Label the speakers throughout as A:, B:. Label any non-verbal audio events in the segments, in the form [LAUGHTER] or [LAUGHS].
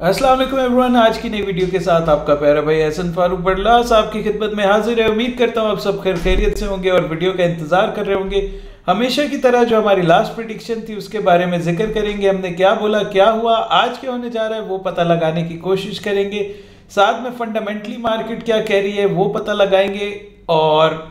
A: वालेकुम एवरीवन, आज की नई वीडियो के साथ आपका प्यारा भाई एहसन फारूक बडलास आपकी खिदमत में हाजिर है। उम्मीद करता हूँ आप सब खैर खैरियत से होंगे और वीडियो का इंतज़ार कर रहे होंगे। हमेशा की तरह जो हमारी लास्ट प्रिडिक्शन थी, उसके बारे में ज़िक्र करेंगे। हमने क्या बोला, क्या हुआ, आज क्या होने जा रहा है, वो पता लगाने की कोशिश करेंगे। साथ में फंडामेंटली मार्केट क्या कह रही है, वो पता लगाएँगे। और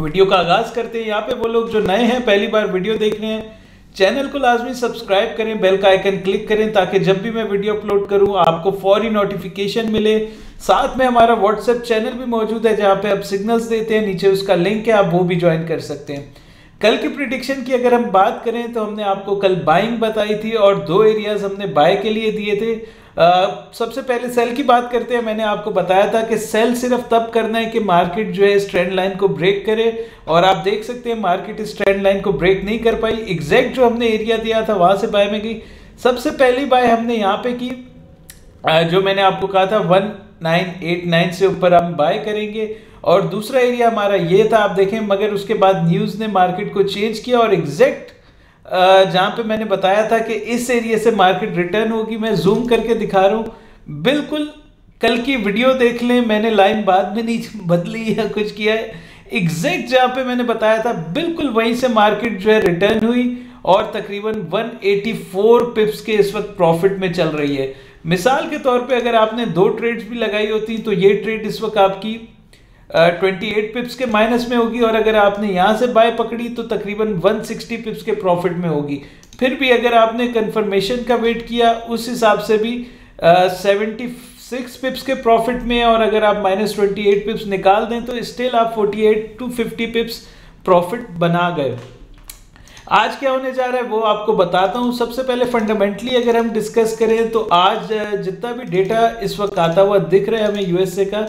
A: वीडियो का आगाज़ करते हैं। यहाँ पे वो लोग जो नए हैं, पहली बार वीडियो देख रहे हैं चैनल को लाजमी सब्सक्राइब करें, बेल का आइकन क्लिक करें ताकि जब भी मैं वीडियो अपलोड करूँ, आपको फौरी नोटिफिकेशन मिले। साथ में हमारा व्हाट्सएप चैनल भी मौजूद है, जहाँ पे आप सिग्नल्स देते हैं, नीचे उसका लिंक है, आप वो भी ज्वाइन कर सकते हैं। कल की प्रिडिक्शन की अगर हम बात करें तो हमने आपको कल बाइंग बताई थी और दो एरियाज़ हमने बाय के लिए दिए थे। सबसे पहले सेल की बात करते हैं। मैंने आपको बताया था कि सेल सिर्फ़ तब करना है कि मार्केट जो है इस ट्रेंड लाइन को ब्रेक करे और आप देख सकते हैं मार्केट इस ट्रेंड लाइन को ब्रेक नहीं कर पाई। एग्जैक्ट जो हमने एरिया दिया था, वहाँ से बाय में गई। सबसे पहली बाय हमने यहाँ पे की। जो मैंने आपको कहा था वन नाइन एट नाइन से ऊपर हम बाय करेंगे। और दूसरा एरिया हमारा ये था, आप देखें, मगर उसके बाद न्यूज़ ने मार्केट को चेंज किया और एग्जैक्ट जहाँ पे मैंने बताया था कि इस एरिया से मार्केट रिटर्न होगी, मैं जूम करके दिखा रहा हूँ। बिल्कुल, कल की वीडियो देख लें, मैंने लाइन बाद में नहीं [LAUGHS] बदली या कुछ किया है। एग्जैक्ट जहाँ पे मैंने बताया था, बिल्कुल वहीं से मार्केट जो है रिटर्न हुई और तकरीबन 184 पिप्स के इस वक्त प्रॉफिट में चल रही है। मिसाल के तौर पे अगर आपने दो ट्रेड्स भी लगाई होती तो ये ट्रेड इस वक्त आपकी ट्वेंटी एट पिप्स के माइनस में होगी और अगर आपने यहाँ से बाय पकड़ी तो तकरीबन 160 पिप्स के प्रॉफिट में होगी। फिर भी अगर आपने कन्फर्मेशन का वेट किया, उस हिसाब से भी सेवेंटी सिक्स पिप्स के प्रॉफिट में और अगर आप माइनस ट्वेंटी एट पिप्स निकाल दें तो स्टिल आप forty eight to fifty pips profit बना गए। आज क्या होने जा रहा है वो आपको बताता हूँ। सबसे पहले फंडामेंटली अगर हम डिस्कस करें तो आज जितना भी डेटा इस वक्त आता हुआ दिख रहा है हमें यूएसए का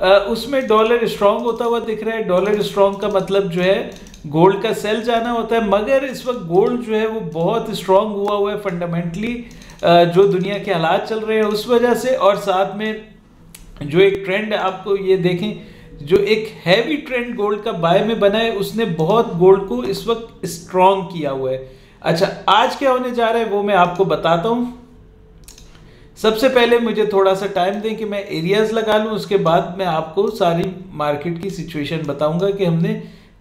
A: उसमें डॉलर स्ट्रांग होता हुआ दिख रहा है। डॉलर स्ट्रांग का मतलब जो है गोल्ड का सेल जाना होता है। मगर इस वक्त गोल्ड जो है, वो बहुत स्ट्रांग हुआ हुआ है फंडामेंटली जो दुनिया के हालात चल रहे हैं उस वजह से। और साथ में जो एक ट्रेंड आपको ये देखें, जो एक हैवी ट्रेंड गोल्ड का बाय में बना है, उसने बहुत गोल्ड को इस वक्त स्ट्रांग किया हुआ है। अच्छा आज क्या होने जा रहा है, वो मैं आपको बताता हूँ। सबसे पहले मुझे थोड़ा सा टाइम दें कि मैं एरियाज़ लगा लूँ, उसके बाद मैं आपको सारी मार्केट की सिचुएशन बताऊँगा कि हमने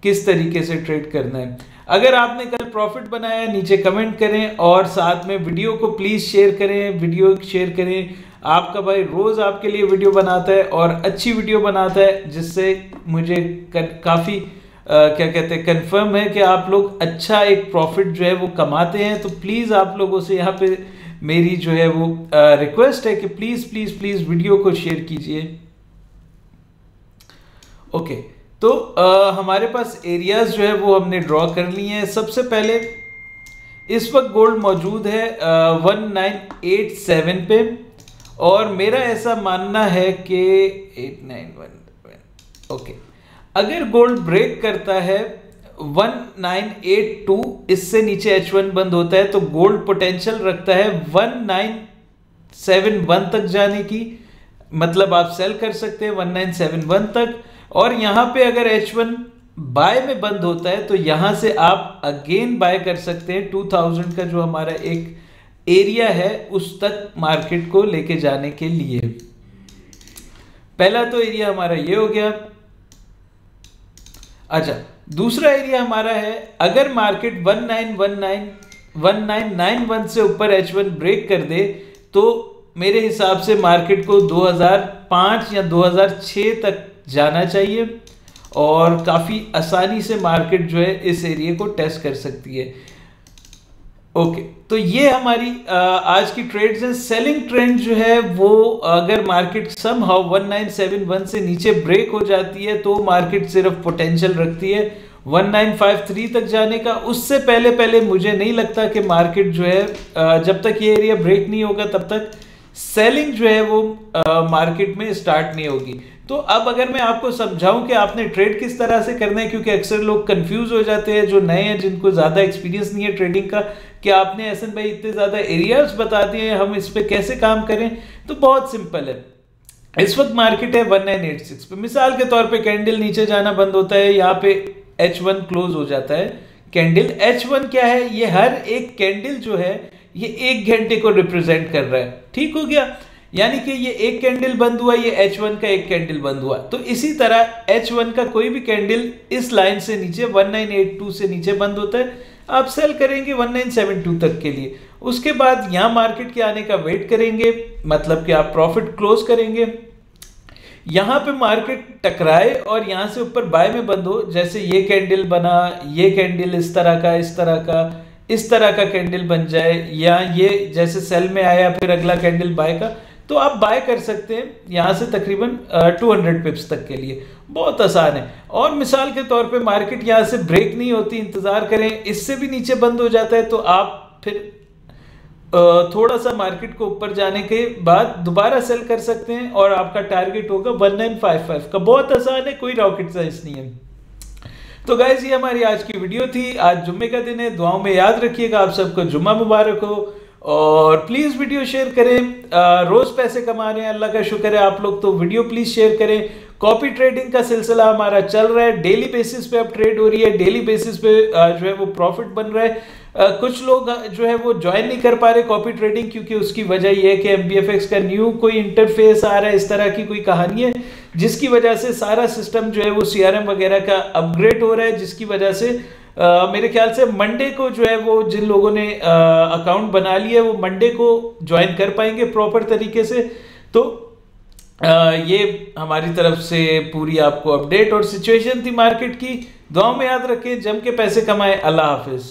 A: किस तरीके से ट्रेड करना है। अगर आपने कल प्रॉफिट बनाया, नीचे कमेंट करें और साथ में वीडियो को प्लीज़ शेयर करें वीडियो शेयर करें। आपका भाई रोज़ आपके लिए वीडियो बनाता है और अच्छी वीडियो बनाता है, जिससे मुझे काफ़ी क्या कहते हैं कंफर्म है कि आप लोग अच्छा एक प्रॉफिट जो है वो कमाते हैं। तो प्लीज़ आप लोगों से यहाँ पे मेरी जो है वो रिक्वेस्ट है कि प्लीज़ प्लीज़ प्लीज़ वीडियो को शेयर कीजिए। ओके तो आ, हमारे पास एरियाज़ जो है वो हमने ड्रॉ कर लिए हैं। सबसे पहले इस वक्त गोल्ड मौजूद है वन नाइन एट सेवन पे। और मेरा ऐसा मानना है कि एट नाइन वन ओके अगर गोल्ड ब्रेक करता है 1982 इससे नीचे H1 बंद होता है तो गोल्ड पोटेंशियल रखता है 1971 तक जाने की। मतलब आप सेल कर सकते हैं 1971 तक। और यहाँ पे अगर H1 बाय में बंद होता है तो यहाँ से आप अगेन बाय कर सकते हैं। 2000 का जो हमारा एक एरिया है, उस तक मार्केट को लेके जाने के लिए। पहला तो एरिया हमारा ये हो गया। अच्छा दूसरा एरिया हमारा है, अगर मार्केट 1919 1991 से ऊपर H1 ब्रेक कर दे तो मेरे हिसाब से मार्केट को 2005 या 2006 तक जाना चाहिए और काफ़ी आसानी से मार्केट जो है इस एरिया को टेस्ट कर सकती है। ओके okay, तो ये हमारी आज की ट्रेड्स हैं। सेलिंग ट्रेंड जो है वो अगर market somehow one nine seven one से नीचे ब्रेक हो जाती है तो मार्केट सिर्फ़ पोटेंशियल रखती है। 1953 तक जाने का उससे पहले पहले मुझे नहीं लगता कि मार्केट जो है जब तक ये एरिया ब्रेक नहीं होगा तब तक सेलिंग जो है वो मार्केट में स्टार्ट नहीं होगी। तो अब अगर मैं आपको समझाऊं कि आपने ट्रेड किस तरह से करना है, क्योंकि अक्सर लोग कंफ्यूज हो जाते हैं, जो नए हैं, जिनको ज़्यादा एक्सपीरियंस नहीं है ट्रेडिंग का कि आपने ऐसे भाई इतने ज़्यादा एरियाज़ बता दिए हैं, हम इस पर कैसे काम करें? तो बहुत सिंपल है। इस वक्त मार्केट है वन नाइन एट सिक्स पे। मिसाल के तौर पे कैंडल नीचे जाना बंद होता है, यहाँ पे एच वन क्लोज हो जाता है। कैंडल एच वन क्या है? ये हर एक कैंडल जो है, ये एक घंटे को रिप्रेजेंट कर रहा है। ठीक हो गया? यानी कि ये एक कैंडल बंद हुआ, ये H1 का एक कैंडल बंद हुआ। तो इसी तरह H1 का कोई भी कैंडल इस लाइन से नीचे 1982 से नीचे बंद होता है। आप सेल करेंगे 1972 तक के लिए। उसके बाद यहाँ मार्केट के आने का वेट करेंगे मतलब कि आप प्रॉफिट क्लोज करेंगे। यहाँ पे मार्केट टकराए और यहाँ से ऊपर बाय में बंद हो। जैसे ये कैंडल बना, ये कैंडल इस तरह का, इस तरह का, इस तरह का कैंडल बन जाए। या ये जैसे सेल में आया, फिर अगला कैंडल बाय का। तो आप बाय कर सकते हैं यहाँ से तकरीबन 200 पिप्स तक के लिए। बहुत आसान है। और मिसाल के तौर पे मार्केट यहाँ से ब्रेक नहीं होती, इंतज़ार करें, इससे भी नीचे बंद हो जाता है तो आप फिर थोड़ा सा मार्केट को ऊपर जाने के बाद दोबारा सेल कर सकते हैं और आपका टारगेट होगा 1955 का। बहुत आसान है, कोई रॉकेट साइंस नहीं है। तो गाइज़ ये हमारी आज की वीडियो थी। आज जुम्मे का दिन है। दुआओं में याद रखिएगा। आप सबको जुम्मा मुबारक हो। और प्लीज़ वीडियो शेयर करें। रोज़ पैसे कमा रहे हैं, अल्लाह का शुक्र है, आप लोग तो वीडियो प्लीज़ शेयर करें। कॉपी ट्रेडिंग का सिलसिला हमारा चल रहा है। डेली बेसिस पे अब ट्रेड हो रही है। डेली बेसिस पे जो है वो प्रॉफिट बन रहा है। कुछ लोग जो है वो ज्वाइन नहीं कर पा रहे कॉपी ट्रेडिंग क्योंकि उसकी वजह यह है कि एम का न्यू कोई इंटरफेस आ रहा है, इस तरह की कोई कहानी है, जिसकी वजह से सारा सिस्टम जो है वो CRM वगैरह का अपग्रेड हो रहा है, जिसकी वजह से मेरे ख्याल से मंडे को जो है वो जिन लोगों ने अकाउंट बना लिया वो मंडे को ज्वाइन कर पाएँगे प्रॉपर तरीके से। तो ये हमारी तरफ़ से पूरी आपको अपडेट और सिचुएशन थी मार्केट की। दुआ में याद रखें, जम के पैसे कमाएँ। अल्लाह हाफिज।